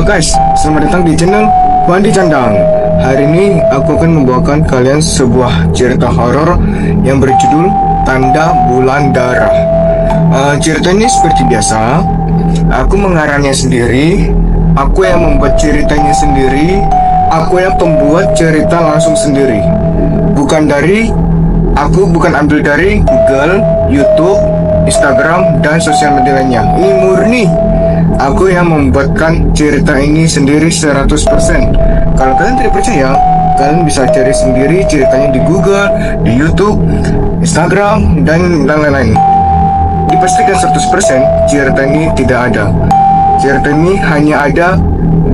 Halo guys, selamat datang di channel Bandi Candang. Hari ini aku akan membawakan kalian sebuah cerita horor yang berjudul Tanda Bulan Darah. Uh, cerita ini seperti biasa, aku mengarangnya sendiri, aku yang membuat ceritanya sendiri, aku yang pembuat cerita langsung sendiri. Bukan dari, aku bukan ambil dari Google, YouTube, Instagram, dan sosial media lainnya. Ini murni Aku yang membuatkan cerita ini sendiri 100% Kalau kalian tidak percaya Kalian bisa cari sendiri ceritanya di Google, di Youtube, Instagram, dan lain-lain. Dipastikan 100% cerita ini tidak ada. Cerita ini hanya ada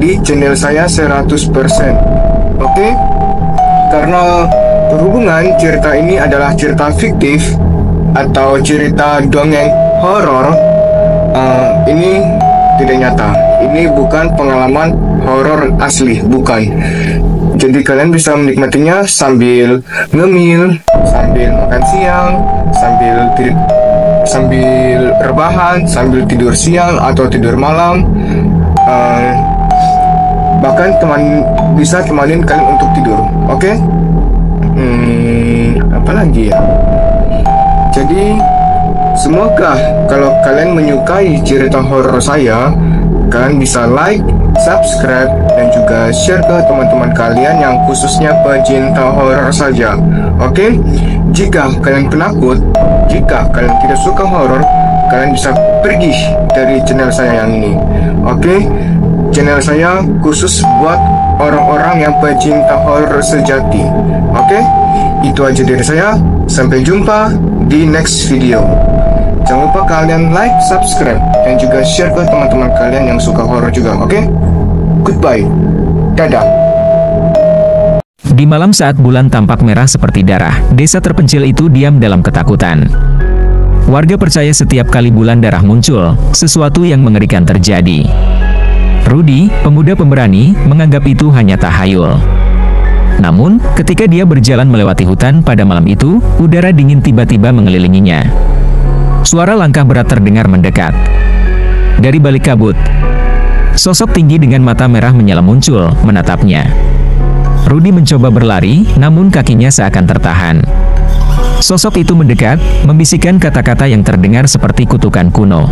di channel saya 100% Oke? Karena berhubungan cerita ini adalah cerita fiktif Atau cerita dongeng horor uh, Ini tidak nyata. Ini bukan pengalaman horor asli, bukan. Jadi kalian bisa menikmatinya sambil ngemil, sambil makan siang, sambil tidur, sambil rebahan, sambil tidur siang atau tidur malam. Uh, bahkan teman bisa temanin kalian untuk tidur, oke? Okay? Hmm, apa lagi ya? Jadi Semoga kalau kalian menyukai cerita horor saya, kalian bisa like, subscribe, dan juga share ke teman-teman kalian yang khususnya pecinta horor saja. Oke? Jika kalian penakut, jika kalian tidak suka horor, kalian bisa pergi dari channel saya yang ini. Oke? Channel saya khusus buat orang-orang yang pecinta horor sejati. Oke? Itu aja dari saya. Sampai jumpa di next video. Jangan lupa kalian like, subscribe, dan juga share ke teman-teman kalian yang suka horror juga, oke? Okay? Goodbye. Dadah. Di malam saat bulan tampak merah seperti darah, desa terpencil itu diam dalam ketakutan. Warga percaya setiap kali bulan darah muncul, sesuatu yang mengerikan terjadi. Rudy, pemuda pemberani, menganggap itu hanya tahayul. Namun, ketika dia berjalan melewati hutan pada malam itu, udara dingin tiba-tiba mengelilinginya. Suara langkah berat terdengar mendekat. Dari balik kabut, sosok tinggi dengan mata merah menyala muncul, menatapnya. Rudy mencoba berlari, namun kakinya seakan tertahan. Sosok itu mendekat, membisikkan kata-kata yang terdengar seperti kutukan kuno.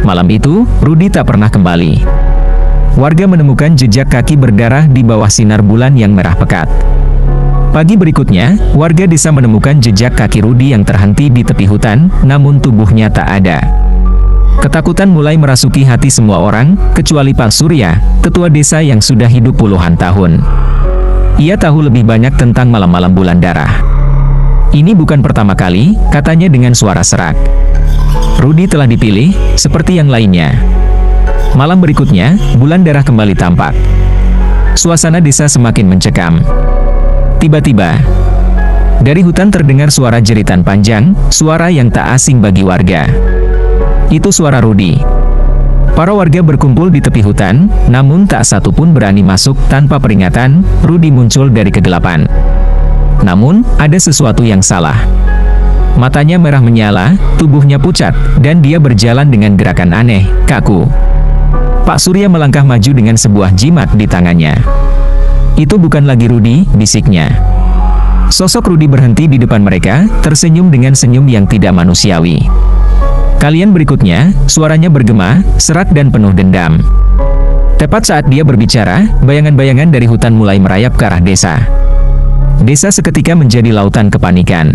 Malam itu, Rudy tak pernah kembali. Warga menemukan jejak kaki berdarah di bawah sinar bulan yang merah pekat. Pagi berikutnya, warga desa menemukan jejak kaki Rudi yang terhenti di tepi hutan, namun tubuhnya tak ada. Ketakutan mulai merasuki hati semua orang, kecuali Pak Surya, tetua desa yang sudah hidup puluhan tahun. Ia tahu lebih banyak tentang malam-malam bulan darah. Ini bukan pertama kali, katanya dengan suara serak. Rudi telah dipilih, seperti yang lainnya. Malam berikutnya, bulan darah kembali tampak. Suasana desa semakin mencekam. Tiba-tiba, dari hutan terdengar suara jeritan panjang, suara yang tak asing bagi warga. Itu suara Rudi. Para warga berkumpul di tepi hutan, namun tak satu pun berani masuk tanpa peringatan, Rudi muncul dari kegelapan. Namun, ada sesuatu yang salah. Matanya merah menyala, tubuhnya pucat, dan dia berjalan dengan gerakan aneh, kaku. Pak Surya melangkah maju dengan sebuah jimat di tangannya. Itu bukan lagi Rudi, bisiknya. Sosok Rudi berhenti di depan mereka, tersenyum dengan senyum yang tidak manusiawi. Kalian berikutnya, suaranya bergema, serak dan penuh dendam. Tepat saat dia berbicara, bayangan-bayangan dari hutan mulai merayap ke arah desa. Desa seketika menjadi lautan kepanikan.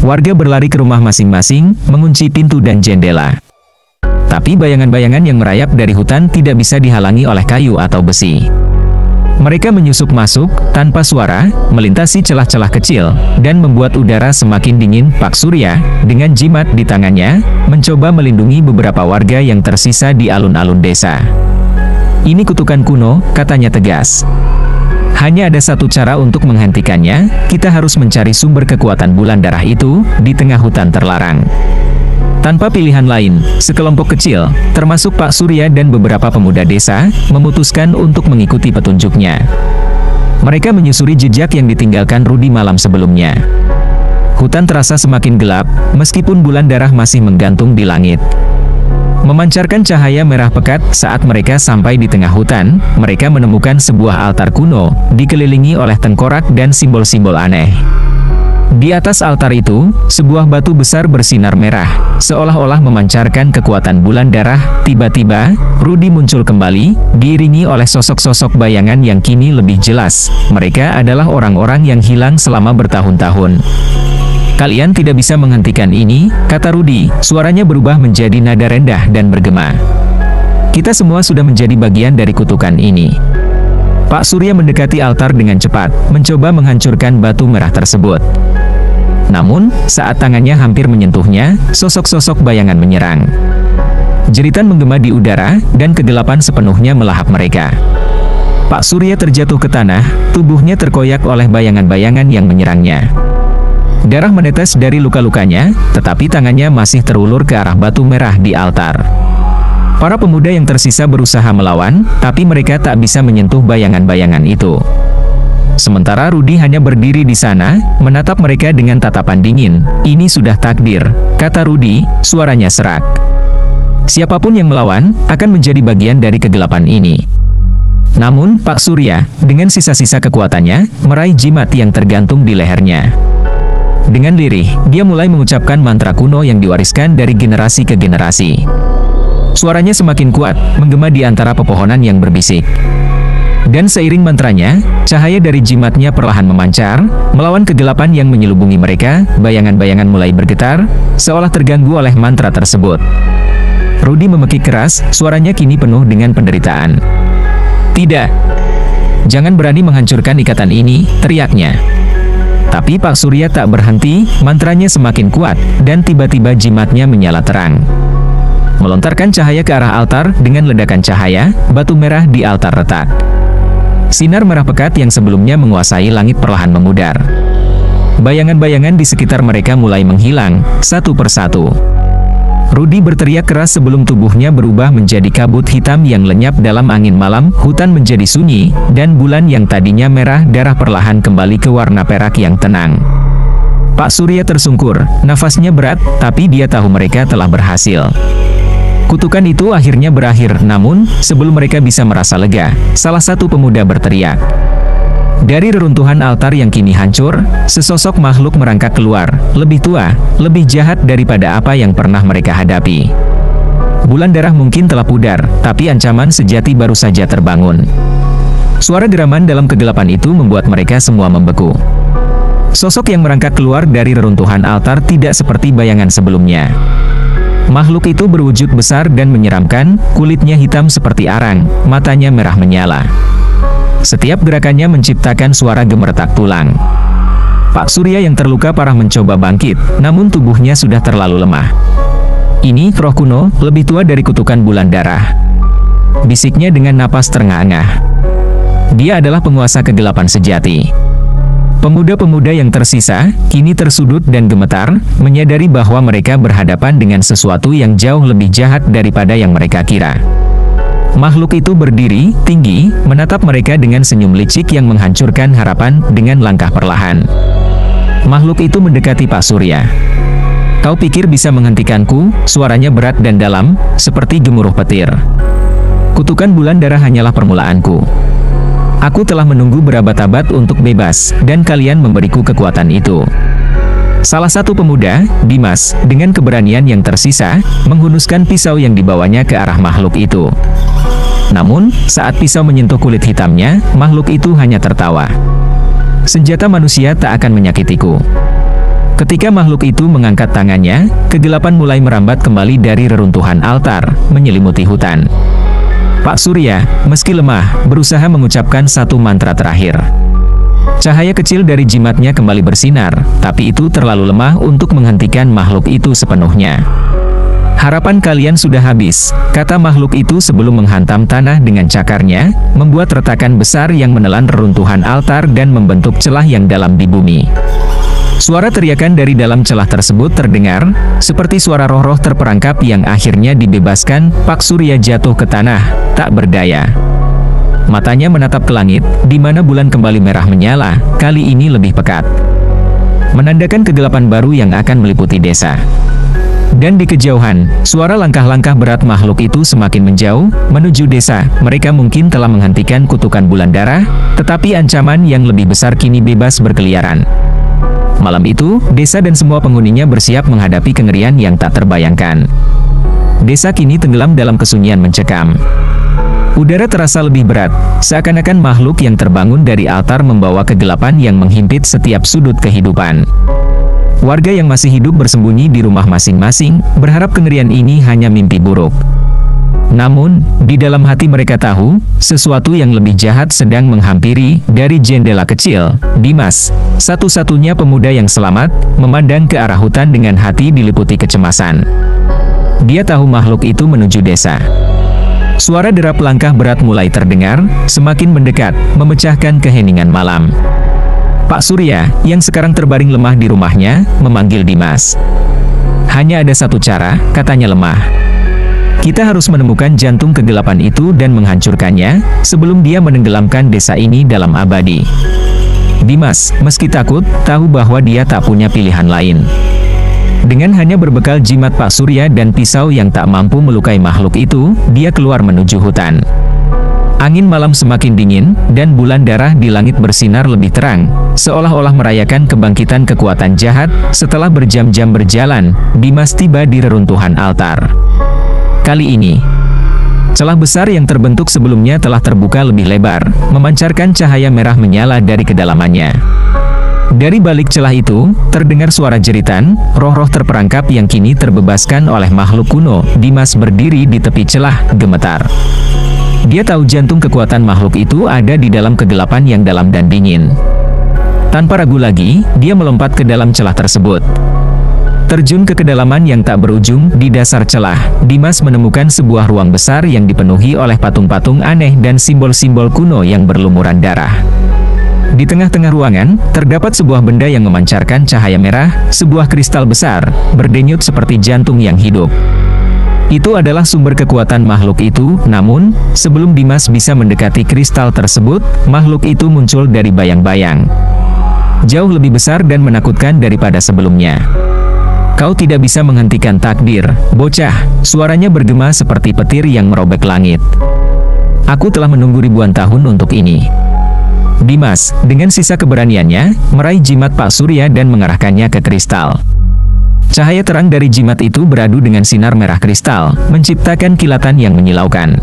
Warga berlari ke rumah masing-masing, mengunci pintu dan jendela. Tapi bayangan-bayangan yang merayap dari hutan tidak bisa dihalangi oleh kayu atau besi. Mereka menyusup masuk, tanpa suara, melintasi celah-celah kecil, dan membuat udara semakin dingin. Pak Surya, dengan jimat di tangannya, mencoba melindungi beberapa warga yang tersisa di alun-alun desa. Ini kutukan kuno, katanya tegas. Hanya ada satu cara untuk menghentikannya, kita harus mencari sumber kekuatan bulan darah itu, di tengah hutan terlarang. Tanpa pilihan lain, sekelompok kecil, termasuk Pak Surya dan beberapa pemuda desa, memutuskan untuk mengikuti petunjuknya. Mereka menyusuri jejak yang ditinggalkan Rudi malam sebelumnya. Hutan terasa semakin gelap, meskipun bulan darah masih menggantung di langit. Memancarkan cahaya merah pekat saat mereka sampai di tengah hutan, mereka menemukan sebuah altar kuno, dikelilingi oleh tengkorak dan simbol-simbol aneh. Di atas altar itu, sebuah batu besar bersinar merah, seolah-olah memancarkan kekuatan bulan darah. Tiba-tiba, Rudi muncul kembali, diiringi oleh sosok-sosok bayangan yang kini lebih jelas. Mereka adalah orang-orang yang hilang selama bertahun-tahun. Kalian tidak bisa menghentikan ini, kata Rudi. Suaranya berubah menjadi nada rendah dan bergema. Kita semua sudah menjadi bagian dari kutukan ini. Pak Surya mendekati altar dengan cepat, mencoba menghancurkan batu merah tersebut. Namun, saat tangannya hampir menyentuhnya, sosok-sosok bayangan menyerang. Jeritan menggema di udara, dan kegelapan sepenuhnya melahap mereka. Pak Surya terjatuh ke tanah, tubuhnya terkoyak oleh bayangan-bayangan yang menyerangnya. Darah menetes dari luka-lukanya, tetapi tangannya masih terulur ke arah batu merah di altar. Para pemuda yang tersisa berusaha melawan, tapi mereka tak bisa menyentuh bayangan-bayangan itu. Sementara Rudi hanya berdiri di sana, menatap mereka dengan tatapan dingin. Ini sudah takdir, kata Rudi, suaranya serak. Siapa pun yang melawan, akan menjadi bagian dari kegelapan ini. Namun, Pak Surya, dengan sisa-sisa kekuatannya, meraih jimat yang tergantung di lehernya. Dengan lirih, dia mulai mengucapkan mantra kuno yang diwariskan dari generasi ke generasi. Suaranya semakin kuat, menggema di antara pepohonan yang berbisik. Dan seiring mantranya, cahaya dari jimatnya perlahan memancar, melawan kegelapan yang menyelubungi mereka, bayangan-bayangan mulai bergetar, seolah terganggu oleh mantra tersebut. Rudi memekik keras, suaranya kini penuh dengan penderitaan. Tidak. Jangan berani menghancurkan ikatan ini, teriaknya. Tapi Pak Surya tak berhenti, mantranya semakin kuat, dan tiba-tiba jimatnya menyala terang melontarkan cahaya ke arah altar dengan ledakan cahaya, batu merah di altar retak. Sinar merah pekat yang sebelumnya menguasai langit perlahan memudar. Bayangan-bayangan di sekitar mereka mulai menghilang, satu persatu. Rudi berteriak keras sebelum tubuhnya berubah menjadi kabut hitam yang lenyap dalam angin malam, hutan menjadi sunyi, dan bulan yang tadinya merah darah perlahan kembali ke warna perak yang tenang. Pak Surya tersungkur, nafasnya berat, tapi dia tahu mereka telah berhasil. Kutukan itu akhirnya berakhir, namun, sebelum mereka bisa merasa lega, salah satu pemuda berteriak. Dari reruntuhan altar yang kini hancur, sesosok makhluk merangkak keluar, lebih tua, lebih jahat daripada apa yang pernah mereka hadapi. Bulan darah mungkin telah pudar, tapi ancaman sejati baru saja terbangun. Suara geraman dalam kegelapan itu membuat mereka semua membeku. Sosok yang merangkak keluar dari reruntuhan altar tidak seperti bayangan sebelumnya. Makhluk itu berwujud besar dan menyeramkan, kulitnya hitam seperti arang, matanya merah menyala. Setiap gerakannya menciptakan suara gemeretak tulang. Pak Surya yang terluka parah mencoba bangkit, namun tubuhnya sudah terlalu lemah. Ini roh kuno, lebih tua dari kutukan bulan darah. Bisiknya dengan napas terengah-engah. Dia adalah penguasa kegelapan sejati. Pemuda-pemuda yang tersisa, kini tersudut dan gemetar, menyadari bahwa mereka berhadapan dengan sesuatu yang jauh lebih jahat daripada yang mereka kira. Makhluk itu berdiri, tinggi, menatap mereka dengan senyum licik yang menghancurkan harapan dengan langkah perlahan. Makhluk itu mendekati Pak Surya. Kau pikir bisa menghentikanku? Suaranya berat dan dalam, seperti gemuruh petir. Kutukan bulan darah hanyalah permulaanku. Aku telah menunggu berabad-abad untuk bebas, dan kalian memberiku kekuatan itu. Salah satu pemuda, Dimas, dengan keberanian yang tersisa, menghunuskan pisau yang dibawanya ke arah makhluk itu. Namun, saat pisau menyentuh kulit hitamnya, makhluk itu hanya tertawa. Senjata manusia tak akan menyakitiku. Ketika makhluk itu mengangkat tangannya, kegelapan mulai merambat kembali dari reruntuhan altar, menyelimuti hutan. Pak Surya, meski lemah, berusaha mengucapkan satu mantra terakhir. Cahaya kecil dari jimatnya kembali bersinar, tapi itu terlalu lemah untuk menghentikan makhluk itu sepenuhnya. Harapan kalian sudah habis, kata makhluk itu sebelum menghantam tanah dengan cakarnya, membuat retakan besar yang menelan reruntuhan altar dan membentuk celah yang dalam di bumi. Suara teriakan dari dalam celah tersebut terdengar, seperti suara roh-roh terperangkap yang akhirnya dibebaskan, Pak Surya jatuh ke tanah, tak berdaya. Matanya menatap ke langit, di mana bulan kembali merah menyala, kali ini lebih pekat. Menandakan kegelapan baru yang akan meliputi desa. Dan di kejauhan, suara langkah-langkah berat makhluk itu semakin menjauh, menuju desa. Mereka mungkin telah menghentikan kutukan bulan darah, tetapi ancaman yang lebih besar kini bebas berkeliaran. Malam itu, desa dan semua penghuninya bersiap menghadapi kengerian yang tak terbayangkan. Desa kini tenggelam dalam kesunyian mencekam. Udara terasa lebih berat, seakan-akan makhluk yang terbangun dari altar membawa kegelapan yang menghimpit setiap sudut kehidupan. Warga yang masih hidup bersembunyi di rumah masing-masing, berharap kengerian ini hanya mimpi buruk. Namun, di dalam hati mereka tahu, sesuatu yang lebih jahat sedang menghampiri dari jendela kecil. Dimas, satu-satunya pemuda yang selamat, memandang ke arah hutan dengan hati diliputi kecemasan. Dia tahu makhluk itu menuju desa. Suara derap langkah berat mulai terdengar, semakin mendekat, memecahkan keheningan malam. Pak Surya, yang sekarang terbaring lemah di rumahnya, memanggil Dimas. Hanya ada satu cara, katanya lemah. Kita harus menemukan jantung kegelapan itu dan menghancurkannya, sebelum dia menenggelamkan desa ini dalam abadi. Dimas, meski takut, tahu bahwa dia tak punya pilihan lain. Dengan hanya berbekal jimat Pak Surya dan pisau yang tak mampu melukai makhluk itu, dia keluar menuju hutan. Angin malam semakin dingin, dan bulan darah di langit bersinar lebih terang, seolah-olah merayakan kebangkitan kekuatan jahat. Setelah berjam-jam berjalan, Dimas tiba di reruntuhan altar. Kali ini, celah besar yang terbentuk sebelumnya telah terbuka lebih lebar, memancarkan cahaya merah menyala dari kedalamannya. Dari balik celah itu, terdengar suara jeritan, roh-roh terperangkap yang kini terbebaskan oleh makhluk kuno. Dimas berdiri di tepi celah, gemetar. Dia tahu jantung kekuatan makhluk itu ada di dalam kegelapan yang dalam dan dingin. Tanpa ragu lagi, dia melompat ke dalam celah tersebut. Terjun ke kedalaman yang tak berujung, di dasar celah, Dimas menemukan sebuah ruang besar yang dipenuhi oleh patung-patung aneh dan simbol-simbol kuno yang berlumuran darah. Di tengah-tengah ruangan, terdapat sebuah benda yang memancarkan cahaya merah, sebuah kristal besar, berdenyut seperti jantung yang hidup. Itu adalah sumber kekuatan makhluk itu, namun, sebelum Dimas bisa mendekati kristal tersebut, makhluk itu muncul dari bayang-bayang. Jauh lebih besar dan menakutkan daripada sebelumnya. Kau tidak bisa menghentikan takdir, bocah, suaranya bergema seperti petir yang merobek langit. Aku telah menunggu ribuan tahun untuk ini. Dimas, dengan sisa keberaniannya, meraih jimat Pak Surya dan mengarahkannya ke kristal. Cahaya terang dari jimat itu beradu dengan sinar merah kristal, menciptakan kilatan yang menyilaukan.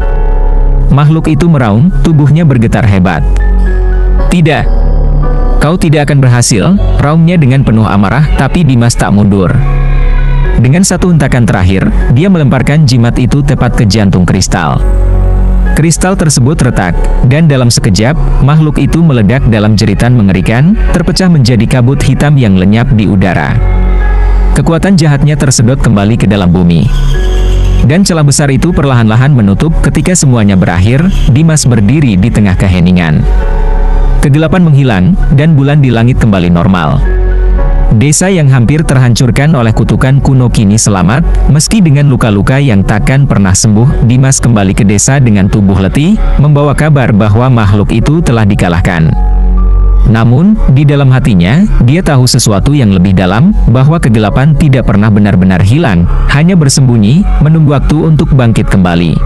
Makhluk itu meraung, tubuhnya bergetar hebat. Tidak. Kau tidak akan berhasil, raungnya dengan penuh amarah, tapi Dimas tak mundur. Dengan satu hentakan terakhir, dia melemparkan jimat itu tepat ke jantung kristal. Kristal tersebut retak, dan dalam sekejap, makhluk itu meledak dalam jeritan mengerikan, terpecah menjadi kabut hitam yang lenyap di udara. Kekuatan jahatnya tersedot kembali ke dalam bumi. Dan celah besar itu perlahan-lahan menutup ketika semuanya berakhir, Dimas berdiri di tengah keheningan. Kegelapan menghilang, dan bulan di langit kembali normal. Desa yang hampir terhancurkan oleh kutukan kuno kini selamat, meski dengan luka-luka yang takkan pernah sembuh, Dimas kembali ke desa dengan tubuh letih, membawa kabar bahwa makhluk itu telah dikalahkan. Namun, di dalam hatinya, dia tahu sesuatu yang lebih dalam, bahwa kegelapan tidak pernah benar-benar hilang, hanya bersembunyi, menunggu waktu untuk bangkit kembali.